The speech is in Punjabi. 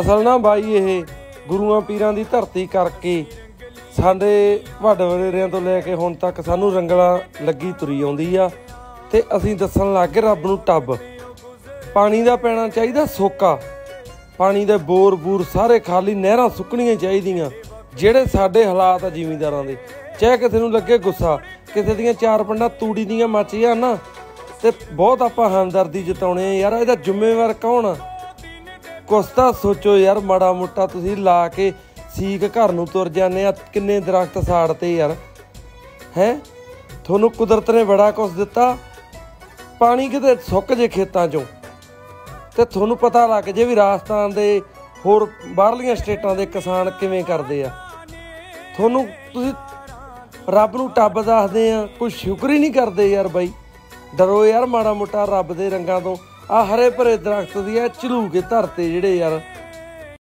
ਅਸਲ ਨਾ ਬਾਈ ਇਹ ਗੁਰੂਆਂ ਪੀਰਾਂ ਦੀ ਧਰਤੀ ਕਰਕੇ ਸਾਡੇ ਵੱਡ ਵਡੇਰਿਆਂ ਤੋਂ ਲੈ ਕੇ ਹੁਣ ਤੱਕ ਸਾਨੂੰ ਰੰਗਲਾ ਲੱਗੀ ਤੁਰੀ ਆਉਂਦੀ ਆ ਤੇ ਅਸੀਂ ਦੱਸਣ ਲੱਗ ਗਏ ਰੱਬ ਨੂੰ ਟੱਬ। ਪਾਣੀ ਦਾ ਪੈਣਾ ਚਾਹੀਦਾ ਸੋਕਾ। ਪਾਣੀ ਦੇ ਬੋਰ ਬੂਰ ਸਾਰੇ ਖਾਲੀ ਨਹਿਰਾਂ ਸੁੱਕਣੀਆਂ ਚਾਹੀਦੀਆਂ, ਜਿਹੜੇ ਸਾਡੇ ਹਾਲਾਤ ਆ ਜ਼ਿਮੀਂਦਾਰਾਂ ਦੇ। ਚਾਹੇ ਕਿਸੇ ਨੂੰ ਲੱਗੇ ਗੁੱਸਾ, ਕਿਸੇ ਦੀਆਂ ਚਾਰ ਪੰਡਾ ਤੂੜੀ ਦੀਆਂ ਮੱਚੀਆਂ ਨਾ, ਤੇ ਬਹੁਤ ਆਪਾਂ ਹਮਦਰਦੀ ਜਤਾਉਣੇ ਆ, ਯਾਰ ਇਹਦਾ ਜ਼ਿੰਮੇਵਾਰ ਕੌਣ ਆ? ਕੁਛ ਤਾਂ ਸੋਚੋ ਯਾਰ, ਮਾੜਾ ਮੋਟਾ ਤੁਸੀਂ ਲਾ ਕੇ ਸੀਕ ਘਰ ਨੂੰ ਤੁਰ ਜਾਂਦੇ ਆ, ਕਿੰਨੇ ਦਰਖਤ ਸਾੜਤੇ ਯਾਰ। ਹੈ? ਤੁਹਾਨੂੰ ਕੁਦਰਤ ਨੇ ਬੜਾ ਕੁਛ ਦਿੱਤਾ। ਪਾਣੀ ਕਿਤੇ ਸੁੱਕ ਜੇ ਖੇਤਾਂ 'ਚੋਂ। ਤੇ ਤੁਹਾਨੂੰ ਪਤਾ ਲੱਗ ਜੇ ਵੀ ਰਾਜਸਥਾਨ ਦੇ ਹੋਰ ਬਾਹਰਲੀਆਂ ਸਟੇਟਾਂ ਦੇ ਕਿਸਾਨ ਕਿਵੇਂ ਕਰਦੇ ਆ। ਤੁਹਾਨੂੰ ਤੁਸੀਂ ਰੱਬ ਨੂੰ ਟੱਬ ਦੱਸਦੇ ਆ, ਕੋਈ ਸ਼ੁਕਰ ਹੀ ਨਹੀਂ ਕਰਦੇ ਯਾਰ ਬਾਈ। ਡਰੋ ਯਾਰ ਮਾੜਾ ਮੋਟਾ ਰੱਬ ਦੇ ਰੰਗਾਂ ਤੋਂ। ਆ ਹਰੇ ਭਰੇ ਦਰਖਤ ਦੀ ਆ ਝਲੂ ਕੇ ਧਰਤੇ ਜਿਹੜੇ ਯਾਰ